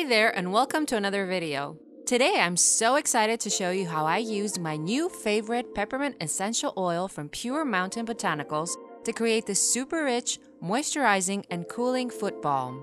Hi there and welcome to another video. Today I'm so excited to show you how I used my new favorite peppermint essential oil from Pure Mountain Botanicals to create this super rich, moisturizing and cooling foot balm.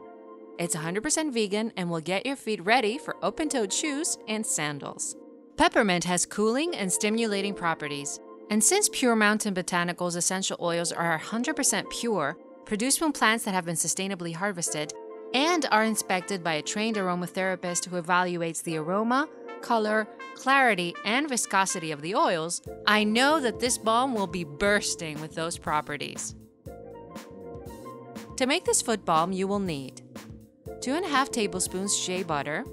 It's 100% vegan and will get your feet ready for open-toed shoes and sandals. Peppermint has cooling and stimulating properties. And since Pure Mountain Botanicals essential oils are 100% pure, produced from plants that have been sustainably harvested, and are inspected by a trained aromatherapist who evaluates the aroma, color, clarity, and viscosity of the oils, I know that this balm will be bursting with those properties. To make this foot balm, you will need 2.5 tablespoons shea butter,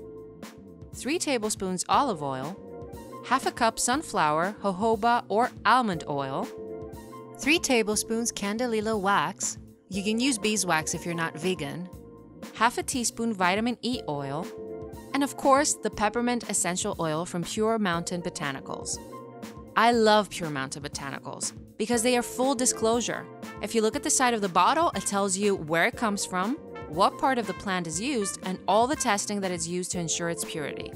3 tablespoons olive oil, half a cup sunflower, jojoba, or almond oil, 3 tablespoons candelilla wax, you can use beeswax if you're not vegan, half a teaspoon vitamin E oil, and of course, the peppermint essential oil from Pure Mountain Botanicals. I love Pure Mountain Botanicals because they are full disclosure. If you look at the side of the bottle, it tells you where it comes from, what part of the plant is used, and all the testing that is used to ensure its purity.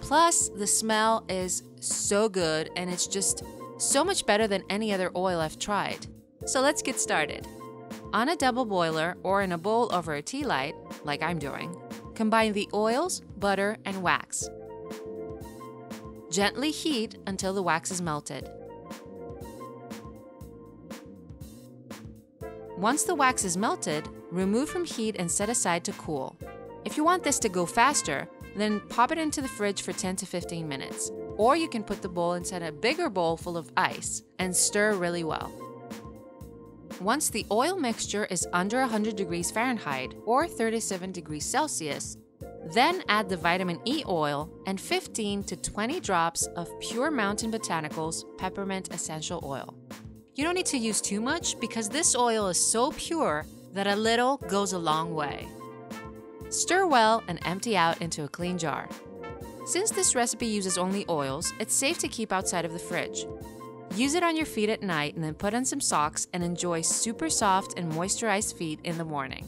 Plus, the smell is so good and it's just so much better than any other oil I've tried. So let's get started. On a double boiler or in a bowl over a tea light, like I'm doing, combine the oils, butter, and wax. Gently heat until the wax is melted. Once the wax is melted, remove from heat and set aside to cool. If you want this to go faster, then pop it into the fridge for 10 to 15 minutes. Or you can put the bowl inside a bigger bowl full of ice and stir really well. Once the oil mixture is under 100 degrees Fahrenheit or 37 degrees Celsius, then add the vitamin E oil and 15 to 20 drops of Pure Mountain Botanicals peppermint essential oil. You don't need to use too much because this oil is so pure that a little goes a long way. Stir well and empty out into a clean jar. Since this recipe uses only oils, it's safe to keep outside of the fridge. Use it on your feet at night and then put on some socks and enjoy super soft and moisturized feet in the morning.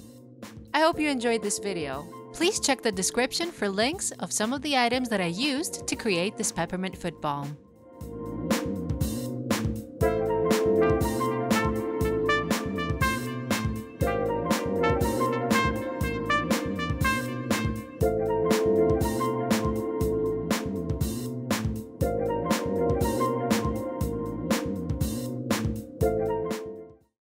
I hope you enjoyed this video. Please check the description for links of some of the items that I used to create this peppermint foot balm.